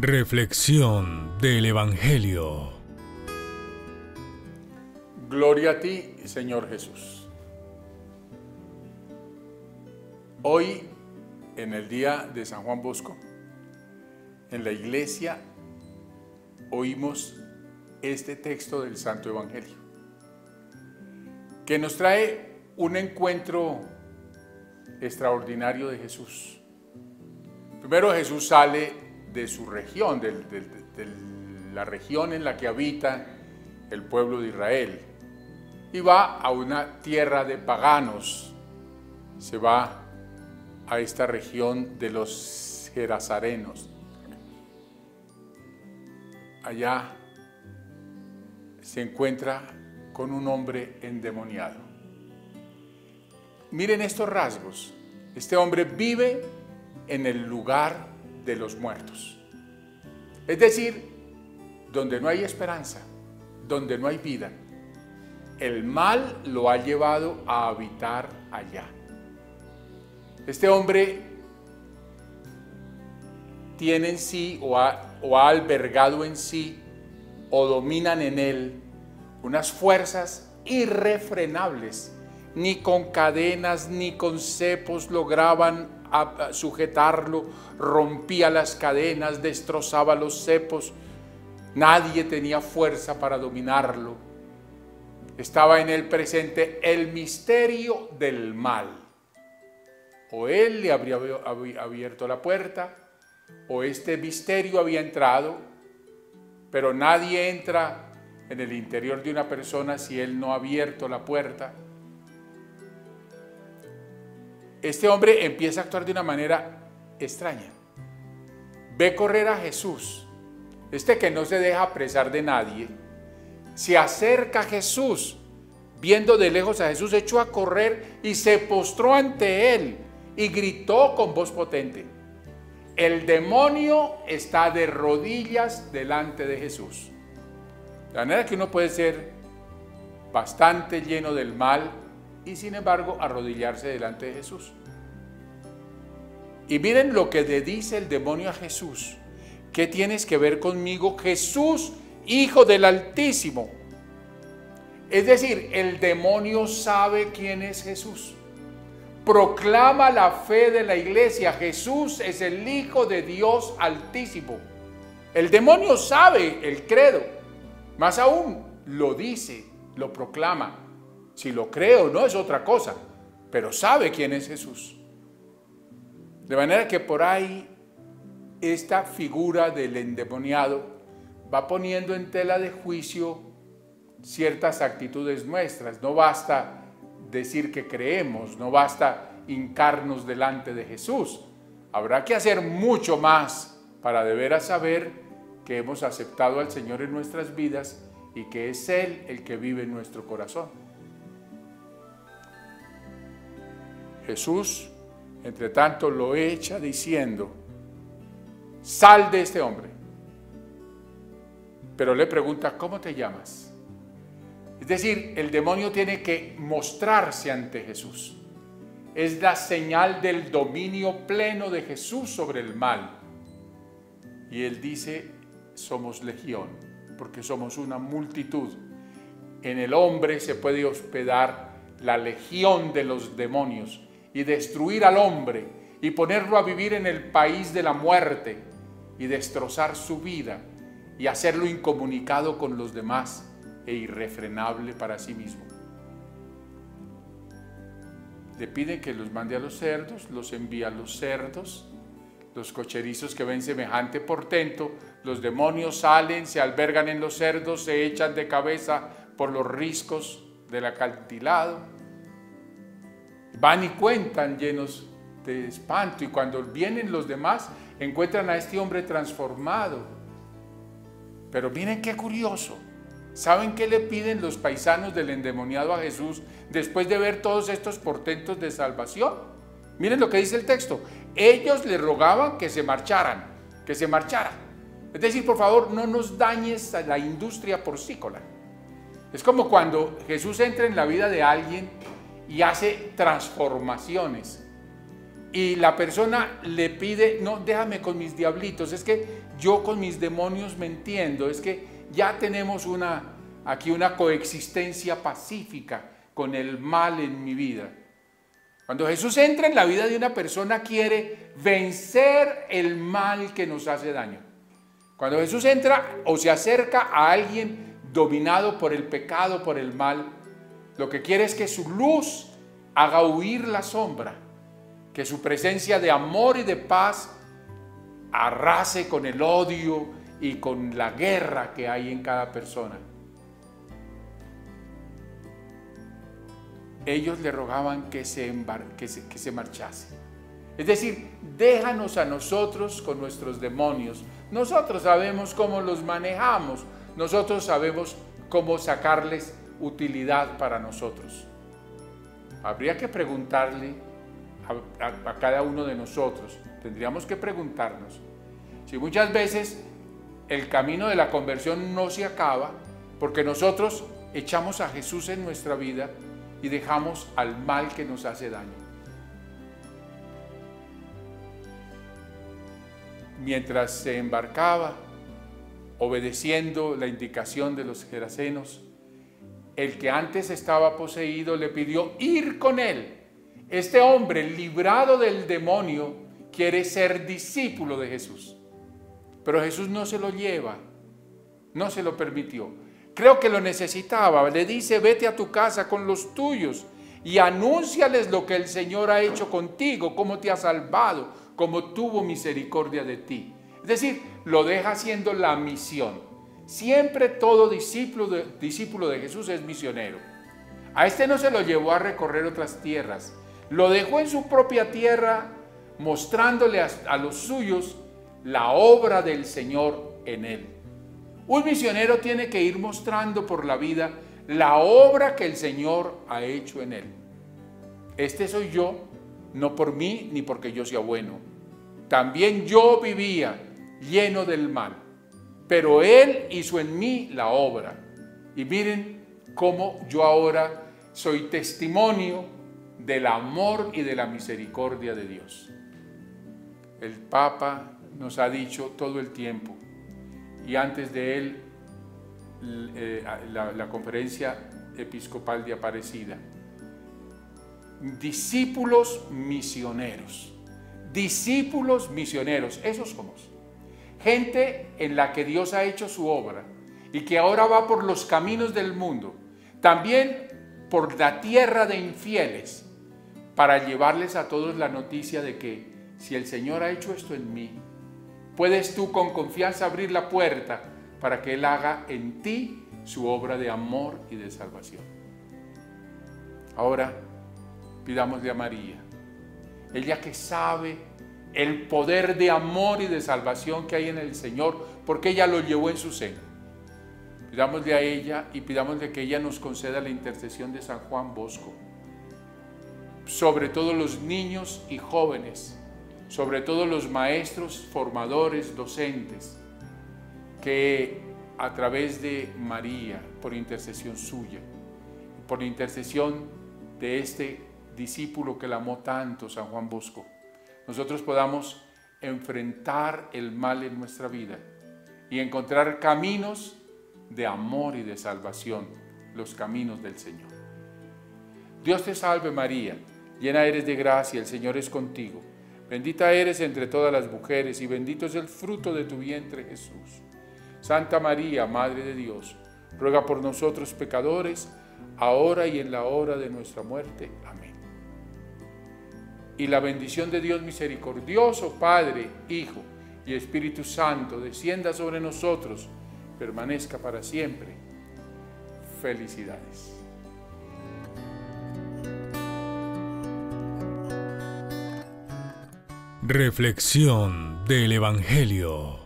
Reflexión del Evangelio. Gloria a ti, Señor Jesús. Hoy, en el día de San Juan Bosco, en la iglesia oímos este texto del Santo Evangelio, que nos trae un encuentro extraordinario de Jesús. Primero Jesús sale de su región, de, la región en la que habita el pueblo de Israel. Y va a una tierra de paganos. Se va a esta región de los gerazarenos. Allá se encuentra con un hombre endemoniado. Miren estos rasgos. Este hombre vive en el lugar de los muertos. Es decir, donde no hay esperanza, donde no hay vida. El mal lo ha llevado a habitar allá. Este hombre tiene en sí o ha, albergado en sí o dominan en él unas fuerzas irrefrenables. Ni con cadenas ni con cepos lograban sujetarlo, rompía las cadenas, destrozaba los cepos. Nadie tenía fuerza para dominarlo. Estaba en el presente el misterio del mal. O él le habría abierto la puerta, o este misterio había entrado, pero nadie entra en el interior de una persona si él no ha abierto la puerta este hombre empieza a actuar de una manera extraña. Ve correr a Jesús, este que no se deja apresar de nadie, se acerca a Jesús, viendo de lejos a Jesús, echó a correr y se postró ante él y gritó con voz potente, el demonio está de rodillas delante de Jesús. De manera que uno puede ser bastante lleno del mal y sin embargo arrodillarse delante de Jesús. Y miren lo que le dice el demonio a Jesús. ¿Qué tienes que ver conmigo? Jesús, Hijo del Altísimo. Es decir, el demonio sabe quién es Jesús. Proclama la fe de la iglesia. Jesús es el Hijo de Dios Altísimo. El demonio sabe el credo. Más aún, lo dice, lo proclama. Si lo creo no es otra cosa, pero sabe quién es Jesús. De manera que por ahí esta figura del endemoniado va poniendo en tela de juicio ciertas actitudes nuestras. No basta decir que creemos, no basta hincarnos delante de Jesús. Habrá que hacer mucho más para de veras saber que hemos aceptado al Señor en nuestras vidas y que es Él el que vive en nuestro corazón. Jesús, entre tanto, lo echa diciendo, sal de este hombre. Pero le pregunta, ¿cómo te llamas? Es decir, el demonio tiene que mostrarse ante Jesús. Es la señal del dominio pleno de Jesús sobre el mal. Y él dice, somos legión, porque somos una multitud. En el hombre se puede hospedar la legión de los demonios y destruir al hombre y ponerlo a vivir en el país de la muerte y destrozar su vida y hacerlo incomunicado con los demás e irrefrenable para sí mismo. Le piden que los mande a los cerdos, los envía a los cerdos, los cocherizos que ven semejante portento, los demonios salen, se albergan en los cerdos, se echan de cabeza por los riscos del acantilado Van y cuentan llenos de espanto y cuando vienen los demás encuentran a este hombre transformado. Pero miren qué curioso. ¿Saben qué le piden los paisanos del endemoniado a Jesús después de ver todos estos portentos de salvación? Miren lo que dice el texto. Ellos le rogaban que se marcharan, que se marchara. Es decir, por favor, no nos dañes a la industria porcícola. Es como cuando Jesús entra en la vida de alguien y hace transformaciones. y la persona le pide, no, déjame con mis diablitos, es que yo con mis demonios me entiendo, es que ya tenemos una, aquí una coexistencia pacífica con el mal en mi vida. Cuando Jesús entra en la vida de una persona quiere vencer el mal que nos hace daño. Cuando Jesús entra o se acerca a alguien dominado por el pecado, por el mal, lo que quiere es que su luz haga huir la sombra, que su presencia de amor y de paz arrase con el odio y con la guerra que hay en cada persona. Ellos le rogaban que se, que que se marchase. Es decir, déjanos a nosotros con nuestros demonios. Nosotros sabemos cómo los manejamos. Nosotros sabemos cómo sacarles utilidad para nosotros. Habría que preguntarle a, a cada uno de nosotros, tendríamos que preguntarnos, si muchas veces el camino de la conversión no se acaba porque nosotros echamos a Jesús en nuestra vida y dejamos al mal que nos hace daño. Mientras se embarcaba, obedeciendo la indicación de los gerasenos, el que antes estaba poseído le pidió ir con él. Este hombre, librado del demonio, quiere ser discípulo de Jesús. Pero Jesús no se lo lleva, no se lo permitió. Creo que lo necesitaba. Le dice, vete a tu casa con los tuyos y anúnciales lo que el Señor ha hecho contigo, cómo te ha salvado, cómo tuvo misericordia de ti. Es decir, lo deja haciendo la misión. Siempre todo discípulo de, discípulo de Jesús es misionero. A este no se lo llevó a recorrer otras tierras, lo dejó en su propia tierra mostrándole a los suyos la obra del Señor en él. Un misionero tiene que ir mostrando por la vida la obra que el Señor ha hecho en él. Este soy yo, no por mí ni porque yo sea bueno. También yo vivía lleno del mal, pero Él hizo en mí la obra. Y miren cómo yo ahora soy testimonio del amor y de la misericordia de Dios. El Papa nos ha dicho todo el tiempo, y antes de él eh, la, la conferencia episcopal de Aparecida, discípulos misioneros, discípulos misioneros, esos somos. Gente en la que Dios ha hecho su obra y que ahora va por los caminos del mundo, también por la tierra de infieles, para llevarles a todos la noticia de que si el Señor ha hecho esto en mí, puedes tú con confianza abrir la puerta para que Él haga en ti su obra de amor y de salvación. Ahora pidámosle a María, ella que sabe el poder de amor y de salvación que hay en el Señor, porque ella lo llevó en su seno. Pidámosle a ella y pidámosle que ella nos conceda la intercesión de San Juan Bosco, sobre todo los niños y jóvenes sobre todo los maestros, formadores, docentes, que a través de María, por intercesión suya, por intercesión de este discípulo que la amó tanto, San Juan Bosco, nosotros podamos enfrentar el mal en nuestra vida y encontrar caminos de amor y de salvación, los caminos del Señor. Dios te salve María, llena eres de gracia, el Señor es contigo. Bendita eres entre todas las mujeres y bendito es el fruto de tu vientre Jesús. Santa María, Madre de Dios, ruega por nosotros pecadores, ahora y en la hora de nuestra muerte. Amén. Y la bendición de Dios misericordioso, Padre, Hijo y Espíritu Santo, descienda sobre nosotros, permanezca para siempre. Felicidades. Reflexión del Evangelio.